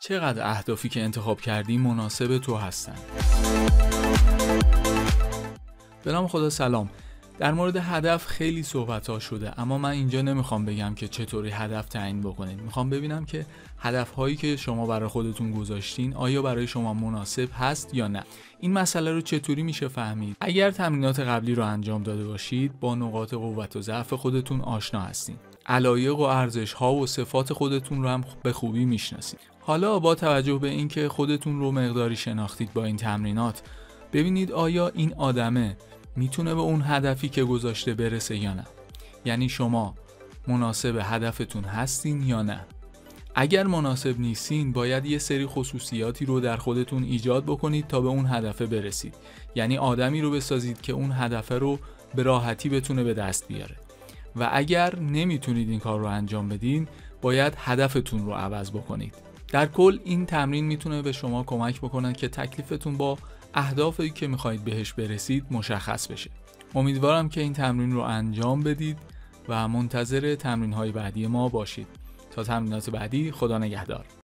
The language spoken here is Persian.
چقدر اهدافی که انتخاب کردی مناسب تو هستن؟ به نام خدا سلام. در مورد هدف خیلی صحبت ها شده اما من اینجا نمی‌خوام بگم که چطوری هدف تعیین بکنید. می‌خوام ببینم که هدف هایی که شما برای خودتون گذاشتین آیا برای شما مناسب هست یا نه؟ این مسئله رو چطوری میشه فهمید؟ اگر تمرینات قبلی رو انجام داده باشید با نقاط قوت و ضعف خودتون آشنا هستین. علایق و ارزش ها و صفات خودتون رو هم به خوبی می‌شناسید. حالا با توجه به اینکه خودتون رو مقداری شناختید با این تمرینات ببینید آیا این آدمه می‌تونه به اون هدفی که گذاشته برسه یا نه؟ یعنی شما مناسب هدفتون هستین یا نه؟ اگر مناسب نیستین باید یه سری خصوصیاتی رو در خودتون ایجاد بکنید تا به اون هدفه برسید. یعنی آدمی رو بسازید که اون هدفه رو به راحتی بتونه به دست بیاره. و اگر نمی‌تونید این کار رو انجام بدین باید هدفتون رو عوض بکنید. در کل این تمرین می‌تونه به شما کمک بکنه که تکلیفتون با اهدافی که می‌خواهید بهش برسید مشخص بشه. امیدوارم که این تمرین رو انجام بدید و منتظر تمرین های بعدی ما باشید. تا تمرینات بعدی خدا نگهدار.